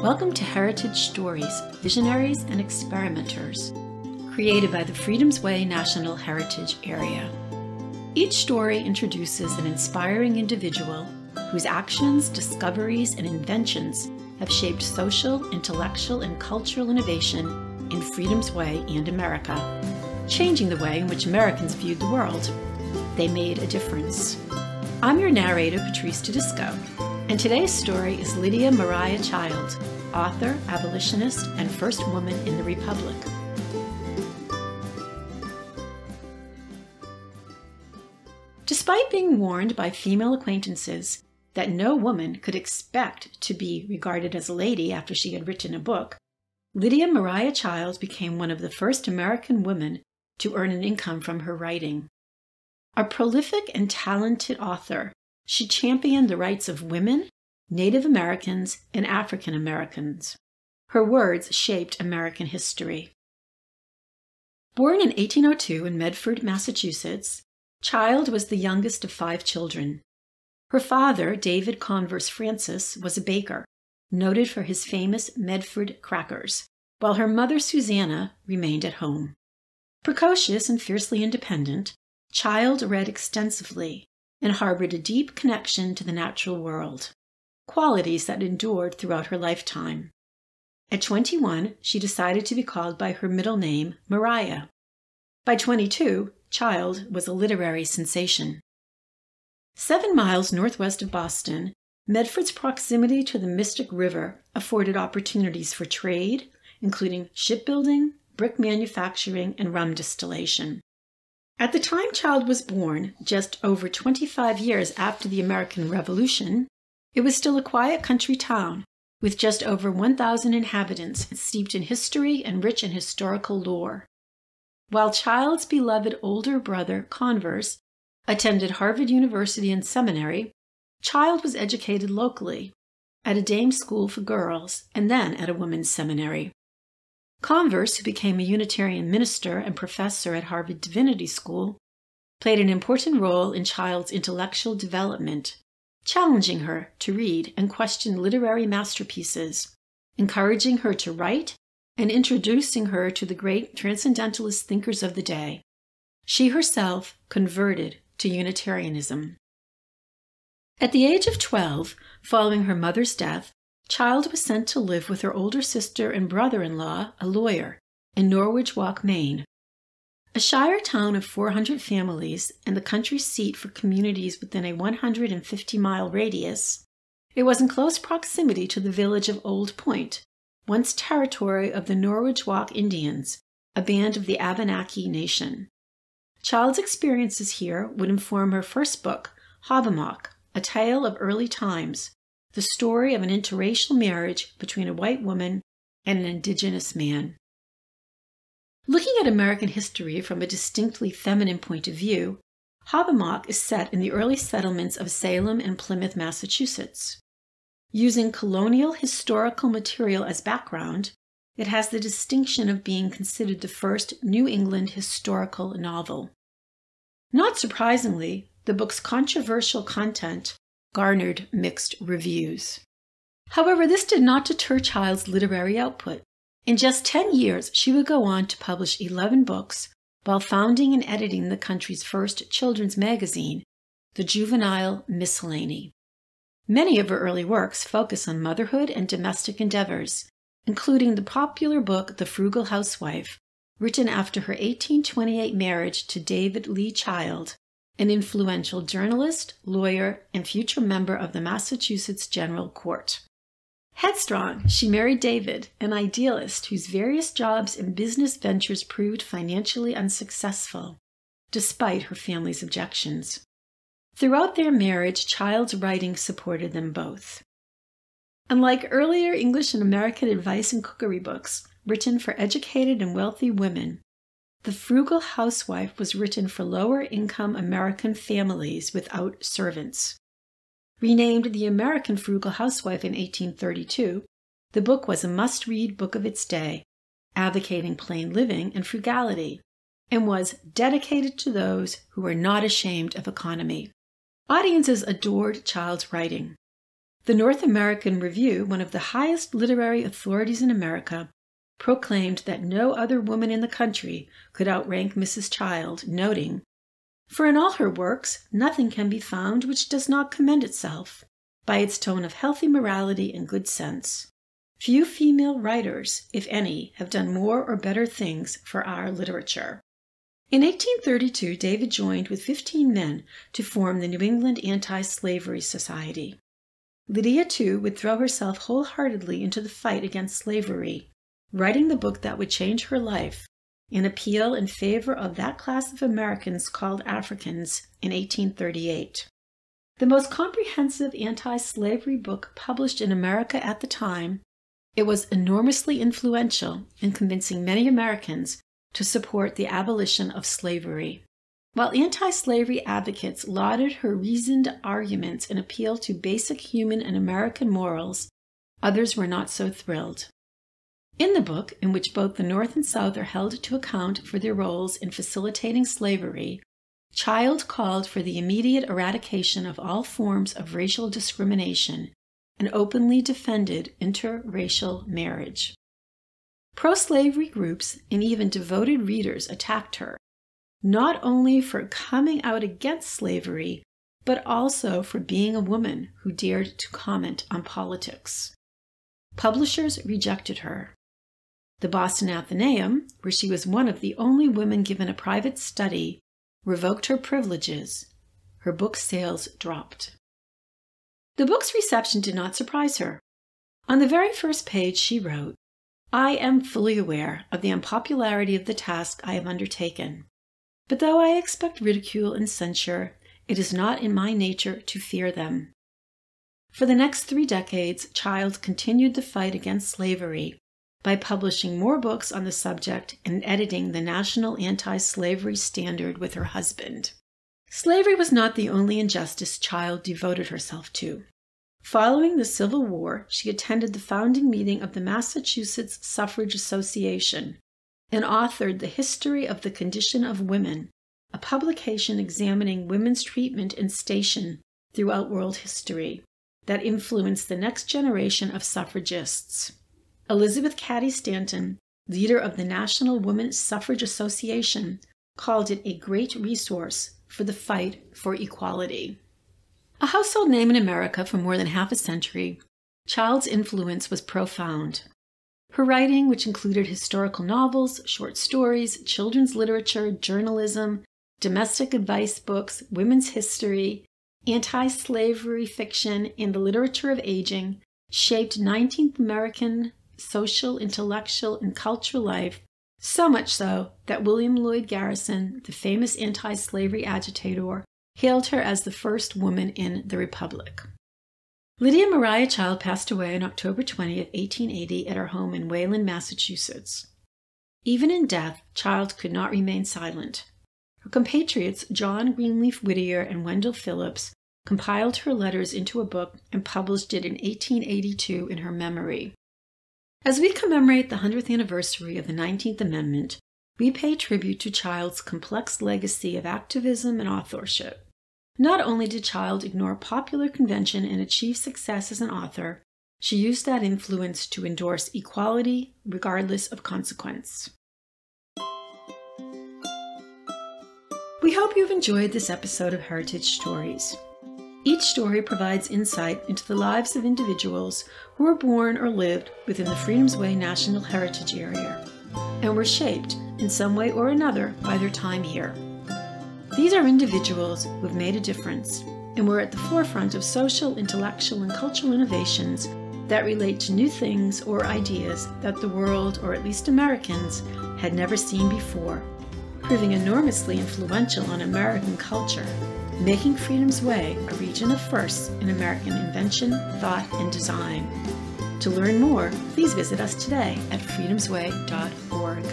Welcome to Heritage Stories Visionaries and Experimenters, created by the Freedom's Way National Heritage Area. Each story introduces an inspiring individual whose actions, discoveries, and inventions have shaped social, intellectual, and cultural innovation in Freedom's Way and America, changing the way in which Americans viewed the world. They made a difference. I'm your narrator, Patrice Tedisco, and today's story is Lydia Maria Child, author, abolitionist, and first woman in the Republic. Despite being warned by female acquaintances that no woman could expect to be regarded as a lady after she had written a book, Lydia Maria Child became one of the first American women to earn an income from her writing. A prolific and talented author, she championed the rights of women, Native Americans, and African Americans. Her words shaped American history. Born in 1802 in Medford, Massachusetts, Child was the youngest of five children. Her father, David Converse Francis, was a baker, noted for his famous Medford crackers, while her mother, Susanna, remained at home. Precocious and fiercely independent, Child read extensively and harbored a deep connection to the natural world, qualities that endured throughout her lifetime. At 21, she decided to be called by her middle name, Maria. By 22, Child was a literary sensation. Seven miles northwest of Boston, Medford's proximity to the Mystic River afforded opportunities for trade, including shipbuilding, brick manufacturing, and rum distillation. At the time Child was born, just over 25 years after the American Revolution, it was still a quiet country town with just over 1,000 inhabitants steeped in history and rich in historical lore. While Child's beloved older brother, Converse, attended Harvard University and seminary, Child was educated locally at a dame school for girls and then at a women's seminary. Converse, who became a Unitarian minister and professor at Harvard Divinity School, played an important role in Child's intellectual development, challenging her to read and question literary masterpieces, encouraging her to write, and introducing her to the great transcendentalist thinkers of the day. She herself converted to Unitarianism. At the age of 12, following her mother's death, Child was sent to live with her older sister and brother in law, a lawyer, in Norridgewock, Maine. A shire town of 400 families and the country seat for communities within a 150 mile radius, it was in close proximity to the village of Old Point, once territory of the Norridgewock Indians, a band of the Abenaki Nation. Child's experiences here would inform her first book, Hobomok, A Tale of Early Times, the story of an interracial marriage between a white woman and an indigenous man. Looking at American history from a distinctly feminine point of view, Hobomok is set in the early settlements of Salem and Plymouth, Massachusetts. Using colonial historical material as background, it has the distinction of being considered the first New England historical novel. Not surprisingly, the book's controversial content garnered mixed reviews. However, this did not deter Child's literary output. In just 10 years, she would go on to publish 11 books while founding and editing the country's first children's magazine, the Juvenile Miscellany. Many of her early works focus on motherhood and domestic endeavors, including the popular book The Frugal Housewife, written after her 1828 marriage to David Lee Child, an influential journalist, lawyer, and future member of the Massachusetts General Court. Headstrong, she married David, an idealist whose various jobs and business ventures proved financially unsuccessful, despite her family's objections. Throughout their marriage, Child's writing supported them both. Unlike earlier English and American advice and cookery books written for educated and wealthy women, the Frugal Housewife was written for lower income American families without servants. Renamed The American Frugal Housewife in 1832, the book was a must read book of its day, advocating plain living and frugality, and was dedicated to those who were not ashamed of economy. Audiences adored Child's writing. The North American Review, one of the highest literary authorities in America, proclaimed that no other woman in the country could outrank Mrs. Child, noting, For in all her works, nothing can be found which does not commend itself by its tone of healthy morality and good sense. Few female writers, if any, have done more or better things for our literature. In 1832, David joined with 15 men to form the New England Anti Slavery Society. Lydia, too, would throw herself wholeheartedly into the fight against slavery, writing the book that would change her life, an appeal in favor of that class of Americans called Africans in 1838. The most comprehensive anti slavery book published in America at the time, it was enormously influential in convincing many Americans to support the abolition of slavery. While anti slavery advocates lauded her reasoned arguments and appeal to basic human and American morals, others were not so thrilled. In the book, in which both the North and South are held to account for their roles in facilitating slavery, Child called for the immediate eradication of all forms of racial discrimination and openly defended interracial marriage. Pro slavery groups and even devoted readers attacked her, not only for coming out against slavery, but also for being a woman who dared to comment on politics. Publishers rejected her. The Boston Athenaeum, where she was one of the only women given a private study, revoked her privileges. Her book sales dropped. The book's reception did not surprise her. On the very first page, she wrote, I am fully aware of the unpopularity of the task I have undertaken. But though I expect ridicule and censure, it is not in my nature to fear them. For the next three decades, Child continued the fight against slavery by publishing more books on the subject and editing the National Anti Slavery Standard with her husband. Slavery was not the only injustice Child devoted herself to. Following the Civil War, she attended the founding meeting of the Massachusetts Suffrage Association and authored The History of the Condition of Women, a publication examining women's treatment and station throughout world history that influenced the next generation of suffragists. Elizabeth Cady Stanton, leader of the National Woman Suffrage Association, called it a great resource for the fight for equality. A household name in America for more than half a century, Child's influence was profound. Her writing, which included historical novels, short stories, children's literature, journalism, domestic advice books, women's history, anti slavery fiction, and the literature of aging, shaped 19th American social, intellectual, and cultural life, so much so that William Lloyd Garrison, the famous anti slavery agitator, hailed her as the first woman in the Republic. Lydia Maria Child passed away on October 20, 1880, at her home in Wayland, Massachusetts. Even in death, Child could not remain silent. Her compatriots John Greenleaf Whittier and Wendell Phillips compiled her letters into a book and published it in 1882 in her memory. As we commemorate the 100th anniversary of the 19th Amendment, we pay tribute to Child's complex legacy of activism and authorship. Not only did Child ignore popular convention and achieve success as an author, she used that influence to endorse equality regardless of consequence. We hope you've enjoyed this episode of Heritage Stories. Each story provides insight into the lives of individuals who were born or lived within the Freedom's Way National Heritage Area and were shaped in some way or another by their time here. These are individuals who have made a difference and were at the forefront of social, intellectual, and cultural innovations that relate to new things or ideas that the world, or at least Americans, had never seen before, proving enormously influential on American culture making Freedom's Way a region of firsts in American invention, thought, and design. To learn more, please visit us today at freedomsway.org.